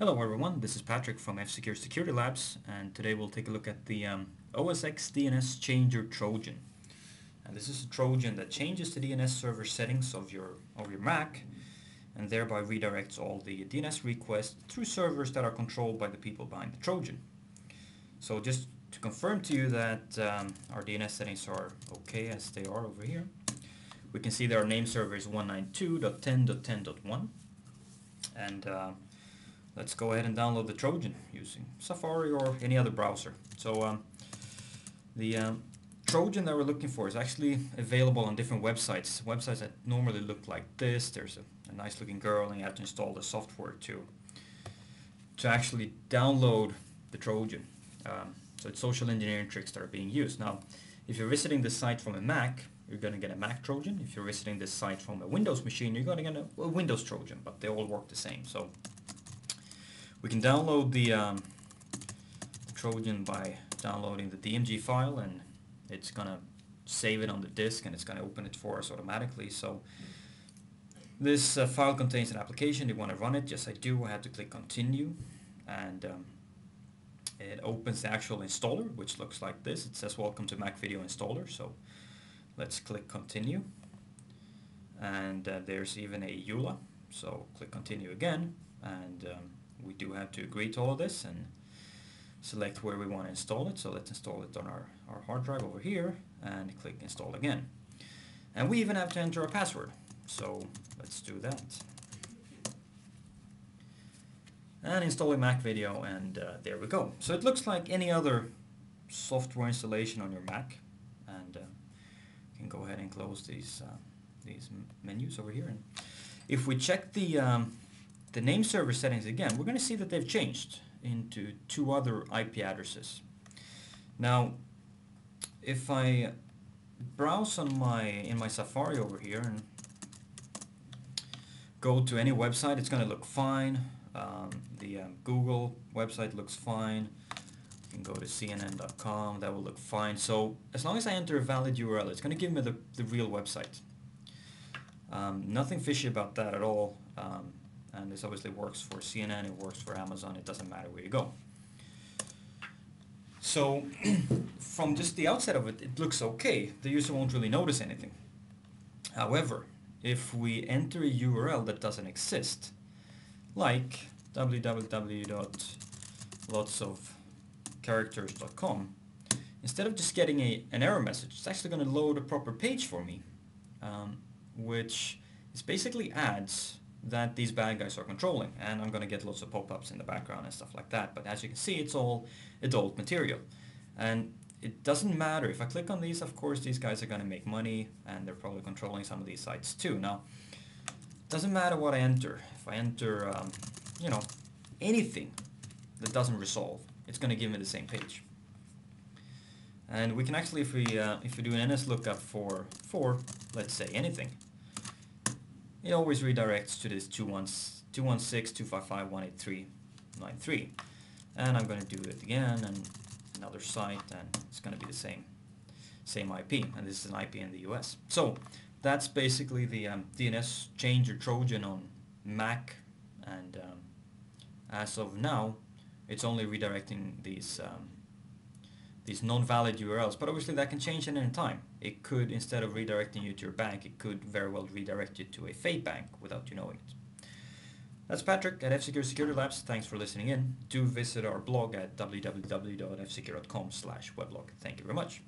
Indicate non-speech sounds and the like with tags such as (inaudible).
Hello everyone, this is Patrick from F-Secure Security Labs and today we'll take a look at the um, OSX DNS Changer Trojan. And this is a Trojan that changes the DNS server settings of your, of your Mac and thereby redirects all the DNS requests through servers that are controlled by the people behind the Trojan. So just to confirm to you that um, our DNS settings are okay as they are over here, we can see that our name server is 192.10.10.1 and uh, let's go ahead and download the Trojan using Safari or any other browser. So um, the um, Trojan that we're looking for is actually available on different websites, websites that normally look like this. There's a, a nice looking girl and you have to install the software to, to actually download the Trojan. Um, so it's social engineering tricks that are being used. Now, if you're visiting the site from a Mac, you're going to get a Mac Trojan. If you're visiting this site from a Windows machine, you're going to get a, a Windows Trojan, but they all work the same. So we can download the, um, the Trojan by downloading the DMG file and it's gonna save it on the disk and it's gonna open it for us automatically. So this uh, file contains an application. Do You want to run it? Yes, I do. I have to click continue and um, it opens the actual installer which looks like this. It says welcome to Mac Video Installer. So let's click continue and uh, there's even a EULA. So click continue again and um, we do have to agree to all of this and select where we want to install it. So let's install it on our, our hard drive over here and click install again. And we even have to enter a password. So let's do that. And installing Mac Video and uh, there we go. So it looks like any other software installation on your Mac. And uh, you can go ahead and close these, uh, these menus over here. And if we check the um, the name server settings again, we're going to see that they've changed into two other IP addresses. Now, if I browse on my in my Safari over here and go to any website, it's going to look fine. Um, the um, Google website looks fine. You can go to cnn.com, that will look fine. So as long as I enter a valid URL, it's going to give me the, the real website. Um, nothing fishy about that at all. And this obviously works for CNN, it works for Amazon, it doesn't matter where you go. So (clears throat) from just the outset of it, it looks okay. The user won't really notice anything. However, if we enter a URL that doesn't exist, like www.lotsofcharacters.com, instead of just getting a, an error message, it's actually going to load a proper page for me, um, which is basically ads that these bad guys are controlling and I'm going to get lots of pop-ups in the background and stuff like that but as you can see it's all adult material. And it doesn't matter if I click on these of course these guys are going to make money and they're probably controlling some of these sites too. Now it doesn't matter what I enter. If I enter um, you know anything that doesn't resolve it's going to give me the same page. And we can actually if we uh, if we do an NS lookup for for let's say anything it always redirects to this 216-255-183-93. And I'm going to do it again and another site and it's going to be the same same IP and this is an IP in the US. So that's basically the um, DNS changer Trojan on Mac and um, as of now it's only redirecting these um, these non-valid URLs, but obviously that can change at any time. It could, instead of redirecting you to your bank, it could very well redirect you to a fake bank without you knowing it. That's Patrick at F-Secure Security Labs. Thanks for listening in. Do visit our blog at www.fsecure.com slash weblog. Thank you very much.